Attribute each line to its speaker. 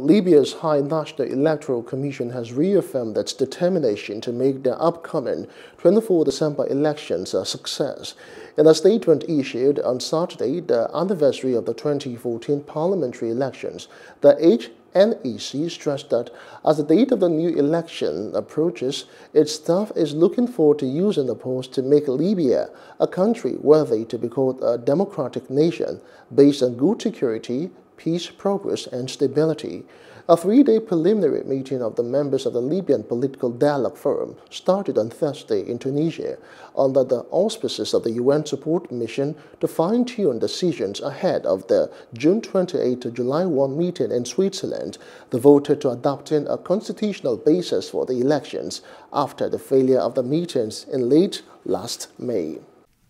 Speaker 1: Libya's High National Electoral Commission has reaffirmed its determination to make the upcoming 24 December elections a success. In a statement issued on Saturday, the anniversary of the 2014 parliamentary elections, the HNEC stressed that as the date of the new election approaches, its staff is looking forward to using the polls to make Libya a country worthy to be called a democratic nation based on good security, peace, progress, and stability. A three-day preliminary meeting of the members of the Libyan Political Dialogue Forum started on Thursday in Tunisia under the auspices of the UN Support Mission to fine-tune decisions ahead of the June 28 to July 1 meeting in Switzerland devoted to adopting a constitutional basis for the elections after the failure of the meetings in late last May.